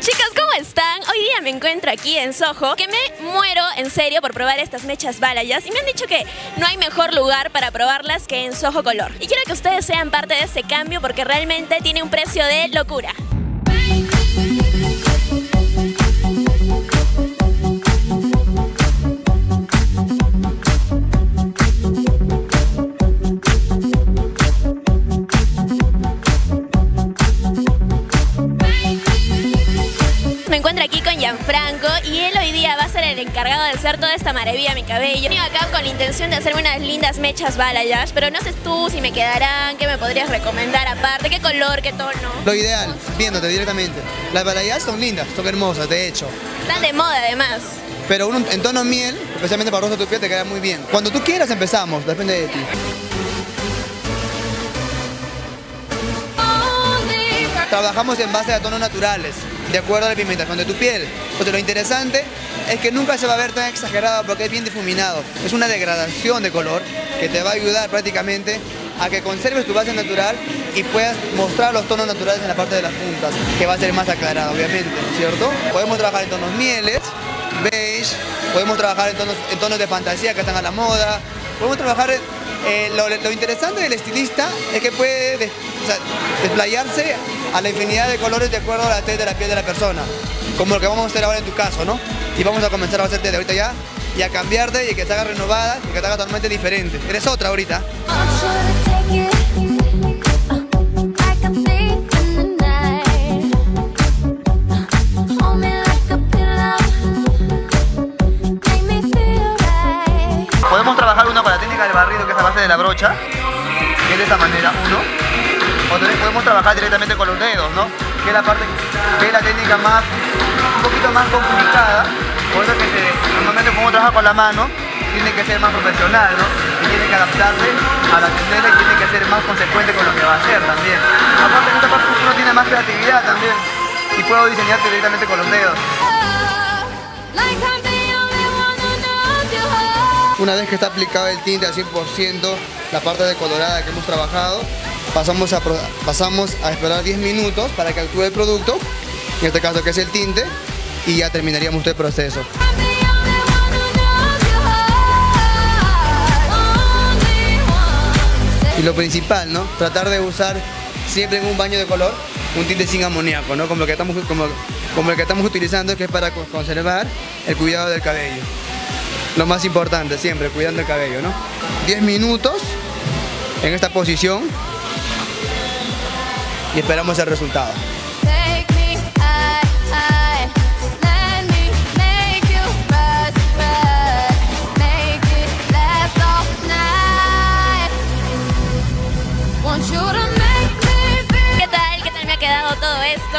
Chicos, ¿cómo están? Hoy día me encuentro aquí en Soho, que me muero en serio por probar estas mechas balayas y me han dicho que no hay mejor lugar para probarlas que en Soho Color. Y quiero que ustedes sean parte de este cambio porque realmente tiene un precio de locura. Gianfranco y él hoy día va a ser el encargado de hacer toda esta maravilla a mi cabello. Vine acá con la intención de hacerme unas lindas mechas balayage, pero no sé tú si me quedarán, qué me podrías recomendar aparte, qué color, qué tono. Lo ideal, viéndote directamente. Las balayas son lindas, son hermosas, de hecho. Están de moda además. Pero uno en tono miel, especialmente para de tu piel, te queda muy bien. Cuando tú quieras empezamos, depende de ti. Trabajamos en base a tonos naturales, de acuerdo a la pigmentación de tu piel. Lo interesante es que nunca se va a ver tan exagerado porque es bien difuminado. Es una degradación de color que te va a ayudar prácticamente a que conserves tu base natural y puedas mostrar los tonos naturales en la parte de las puntas, que va a ser más aclarado, obviamente, ¿cierto? Podemos trabajar en tonos mieles, beige, podemos trabajar en tonos, en tonos de fantasía que están a la moda, podemos trabajar en, eh, lo, interesante del estilista es que puede des- desplayarse a la infinidad de colores de acuerdo a la tez de la piel de la persona, como lo que vamos a hacer ahora en tu caso, ¿no? Y vamos a comenzar a hacerte de ahorita ya y a cambiarte y que te haga renovada y que te haga totalmente diferente. Eres otra ahorita. Podemos trabajar uno con la técnica del barrido, que es a base de la brocha, que es de esta manera, uno. O también podemos trabajar directamente con los dedos, ¿no? Que es la parte, que es la técnica más, un poquito más complicada. Por eso que normalmente como trabaja con la mano, tiene que ser más profesional, ¿no? Y tiene que adaptarse a la tendencia y tiene que ser más consecuente con lo que va a hacer también. Aparte en esta parte uno tiene más creatividad también. Y puedo diseñarte directamente con los dedos. Una vez que está aplicado el tinte al 100%, la parte de colorada que hemos trabajado, pasamos a, pasamos a esperar 10 minutos para que actúe el producto, en este caso que es el tinte, y ya terminaríamos este proceso. Y lo principal, ¿no? Tratar de usar siempre en un baño de color un tinte sin amoníaco, ¿no? Como, lo que estamos, como, como el que estamos utilizando, que es para co- conservar el cuidado del cabello. Lo más importante, siempre, cuidando el cabello, ¿no? 10 minutos en esta posición y esperamos el resultado. ¿Qué tal? ¿Qué tal me ha quedado todo esto?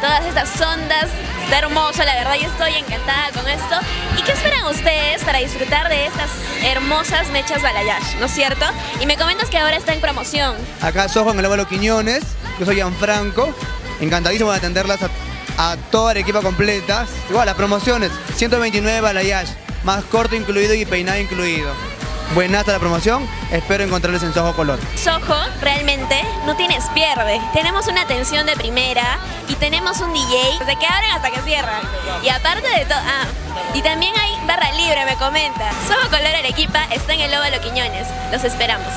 Todas estas ondas. Está hermoso, la verdad, yo estoy encantada con esto. ¿Y qué esperan ustedes para disfrutar de estas hermosas mechas balayage, ¿no es cierto? Y me comentas que ahora está en promoción. Acá en el Álvaro Quiñones, yo soy Gianfranco, encantadísimo de atenderlas a, a toda la equipa completa. Igual, las promociones, 129 balayage, más corto incluido y peinado incluido. Buenaza la promoción, espero encontrarles en Soho Color. Soho realmente no tienes pierde. Tenemos una atención de primera y tenemos un DJ desde que abren hasta que cierran. Y aparte de todo, ah, y también hay barra libre, me comenta. Soho Color Arequipa está en el Óvalo Quiñones. Los esperamos.